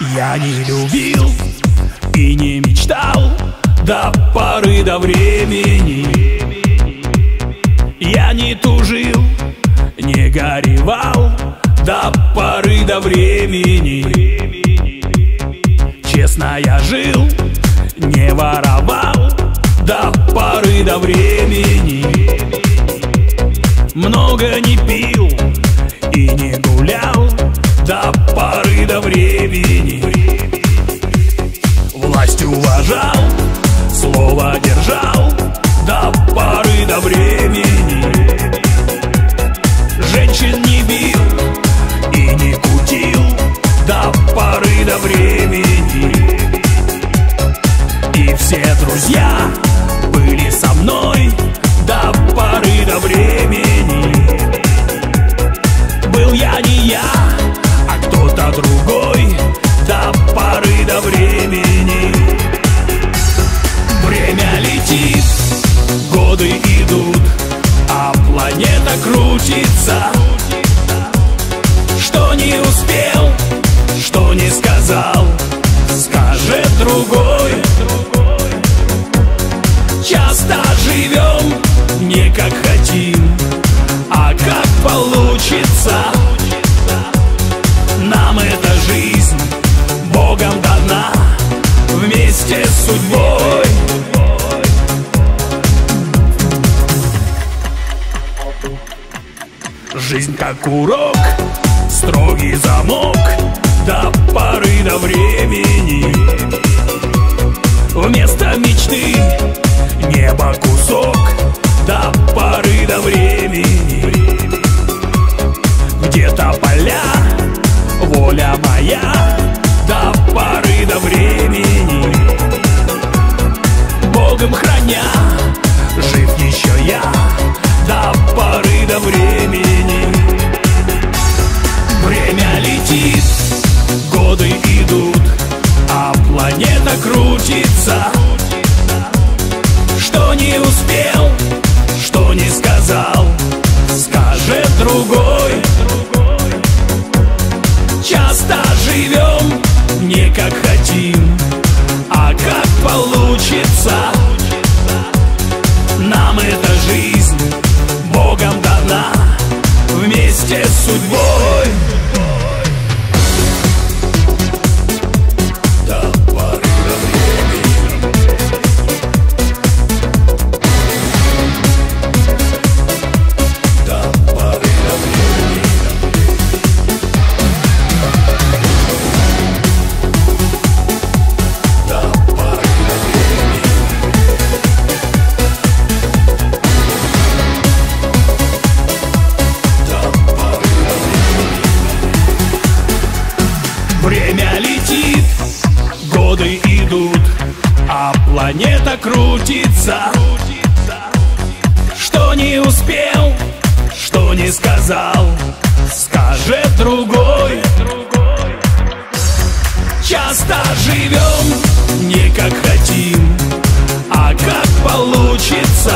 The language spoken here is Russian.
Я не любил и не мечтал до поры до времени. Я не тужил, не горевал до поры до времени. Честно я жил, не воровал до поры до времени до поры до времени. И все друзья были со мной до поры до времени. Был я не я, а кто-то другой до поры до времени. Время летит, годы идут, а планета крутится. Что не успел, скажет другой. Часто живем не как хотим, а как получится. Нам эта жизнь Богом дана вместе с судьбой. Жизнь как урок, строгий замок До поры до времени. Вместо мечты небо кусок До поры до времени. Где-то поля, воля моя До поры до времени хотим А как получится? Нам эта жизнь Богом дана. Вместе с судьбой планета крутится. Что не успел, что не сказал, скажет другой. Часто живем не как хотим, а как получится.